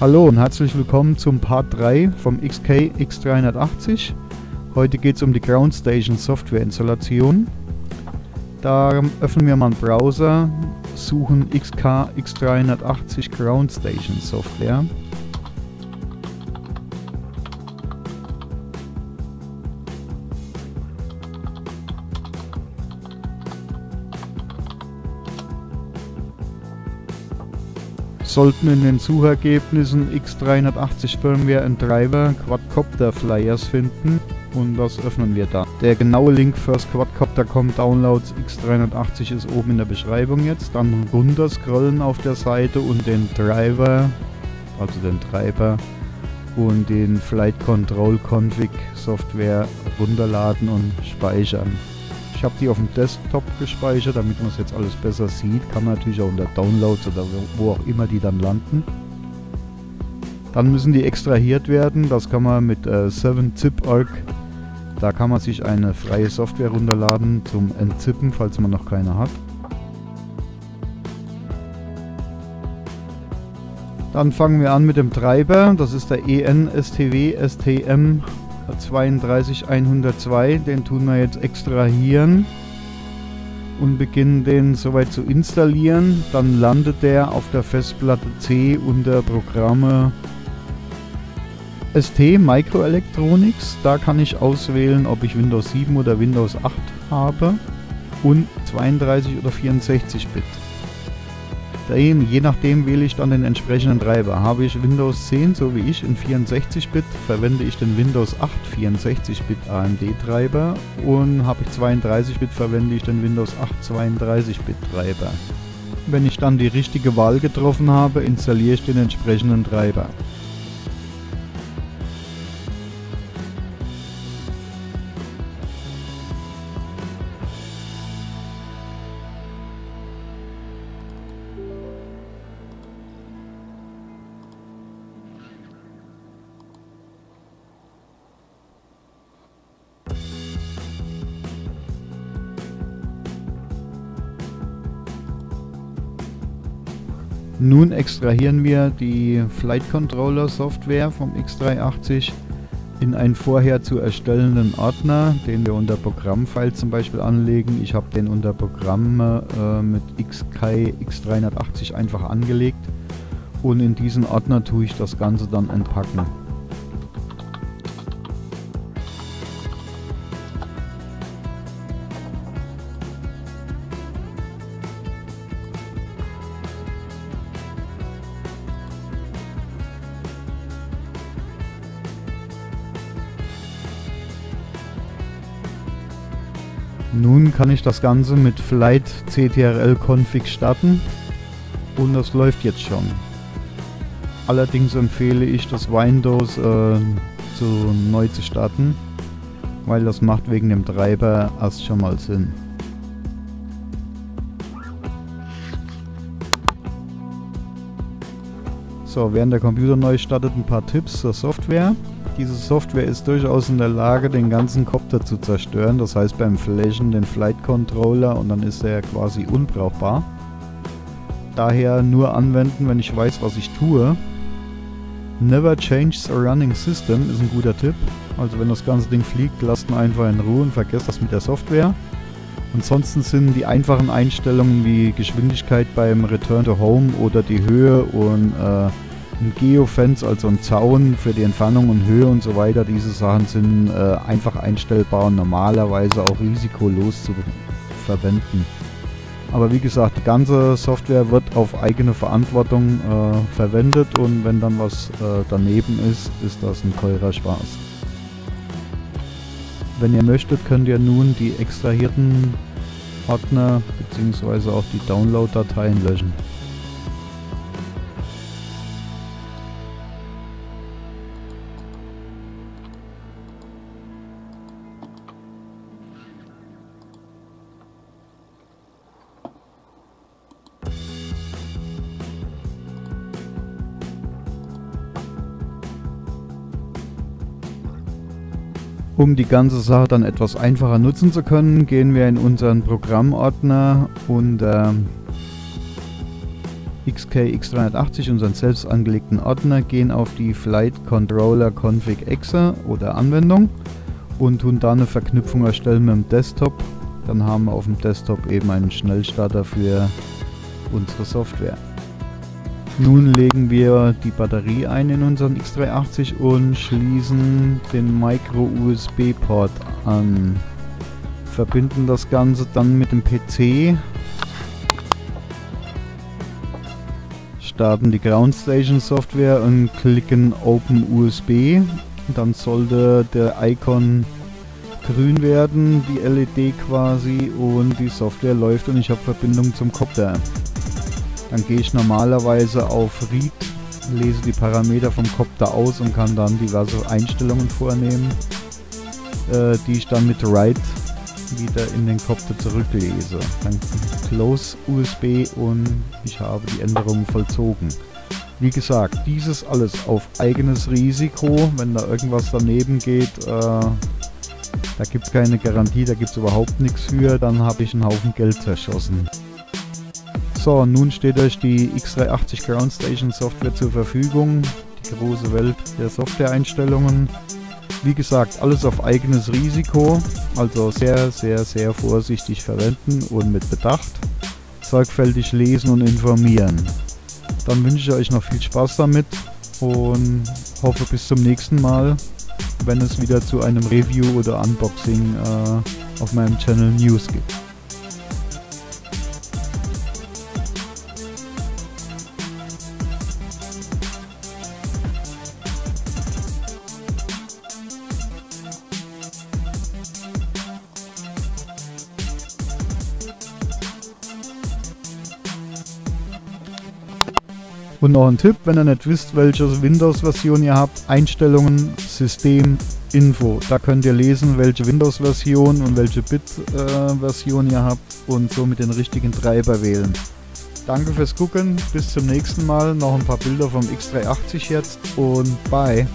Hallo und herzlich willkommen zum Part 3 vom XK X380. Heute geht es um die Ground Station Software Installation. Da öffnen wir mal einen Browser, suchen XK X380 Ground Station Software. Sollten in den Suchergebnissen X380 Firmware and Driver Quadcopter Flyers finden und das öffnen wir da. Der genaue Link fürs Quadcopter.com Downloads X380 ist oben in der Beschreibung jetzt. Dann runter scrollen auf der Seite und den Driver, also den Treiber und den Flight Control Config Software runterladen und speichern. Ich habe die auf dem Desktop gespeichert, damit man es jetzt alles besser sieht. Kann man natürlich auch unter Downloads oder wo auch immer die dann landen. Dann müssen die extrahiert werden. Das kann man mit äh, 7-Zip-Org. Da kann man sich eine freie Software runterladen zum Entzippen, falls man noch keine hat. Dann fangen wir an mit dem Treiber. Das ist der ENSTW STM 32102, den tun wir jetzt extrahieren und beginnen den soweit zu installieren. Dann landet der auf der Festplatte C unter Programme ST Microelectronics. Da kann ich auswählen, ob ich Windows 7 oder Windows 8 habe und 32 oder 64 Bit je nachdem wähle ich dann den entsprechenden Treiber. Habe ich Windows 10, so wie ich, in 64-Bit, verwende ich den Windows 8 64-Bit AMD-Treiber und habe ich 32-Bit, verwende ich den Windows 8 32-Bit-Treiber. Wenn ich dann die richtige Wahl getroffen habe, installiere ich den entsprechenden Treiber. Nun extrahieren wir die Flight Controller Software vom X380 in einen vorher zu erstellenden Ordner, den wir unter Programmfile zum Beispiel anlegen. Ich habe den unter Programme äh, mit XK X380 einfach angelegt und in diesen Ordner tue ich das Ganze dann entpacken. Nun kann ich das Ganze mit Flight CTRL Config starten und das läuft jetzt schon. Allerdings empfehle ich das Windows äh, zu neu zu starten, weil das macht wegen dem Treiber erst schon mal Sinn. So, während der Computer neu startet, ein paar Tipps zur Software. Diese Software ist durchaus in der Lage, den ganzen Copter zu zerstören. Das heißt beim Flashen den Flight Controller und dann ist er quasi unbrauchbar. Daher nur anwenden, wenn ich weiß, was ich tue. Never change the running system ist ein guter Tipp. Also wenn das ganze Ding fliegt, lasst ihn einfach in Ruhe und vergesst das mit der Software. Ansonsten sind die einfachen Einstellungen wie Geschwindigkeit beim Return to Home oder die Höhe und äh, ein Geofence, also ein Zaun für die Entfernung und Höhe und so weiter. Diese Sachen sind äh, einfach einstellbar und normalerweise auch risikolos zu verwenden. Aber wie gesagt, die ganze Software wird auf eigene Verantwortung äh, verwendet und wenn dann was äh, daneben ist, ist das ein teurer Spaß. Wenn ihr möchtet, könnt ihr nun die extrahierten Ordner bzw. auch die Download-Dateien löschen. Um die ganze Sache dann etwas einfacher nutzen zu können, gehen wir in unseren Programmordner unter XK X380, unseren selbst angelegten Ordner, gehen auf die Flight Controller Config Exe oder Anwendung und tun da eine Verknüpfung erstellen mit dem Desktop. Dann haben wir auf dem Desktop eben einen Schnellstarter für unsere Software. Nun legen wir die Batterie ein in unseren X380 und schließen den Micro-USB-Port an. Verbinden das Ganze dann mit dem PC. Starten die Ground Station Software und klicken Open USB. Dann sollte der Icon grün werden, die LED quasi und die Software läuft und ich habe Verbindung zum Copter. Dann gehe ich normalerweise auf Read, lese die Parameter vom Copter aus und kann dann diverse Einstellungen vornehmen, äh, die ich dann mit Write wieder in den Copter zurücklese. Dann Close USB und ich habe die Änderungen vollzogen. Wie gesagt, dieses alles auf eigenes Risiko. Wenn da irgendwas daneben geht, äh, da gibt es keine Garantie, da gibt es überhaupt nichts für, dann habe ich einen Haufen Geld zerschossen. So, nun steht euch die X380 Ground Station Software zur Verfügung. Die große Welt der Software-Einstellungen. Wie gesagt, alles auf eigenes Risiko, also sehr, sehr, sehr vorsichtig verwenden und mit Bedacht. Sorgfältig lesen und informieren. Dann wünsche ich euch noch viel Spaß damit und hoffe bis zum nächsten Mal, wenn es wieder zu einem Review oder Unboxing äh, auf meinem Channel News gibt. Und noch ein Tipp, wenn ihr nicht wisst, welche Windows-Version ihr habt, Einstellungen, System, Info. Da könnt ihr lesen, welche Windows-Version und welche Bit-Version ihr habt und somit den richtigen Treiber wählen. Danke fürs Gucken, bis zum nächsten Mal. Noch ein paar Bilder vom X380 jetzt und bye.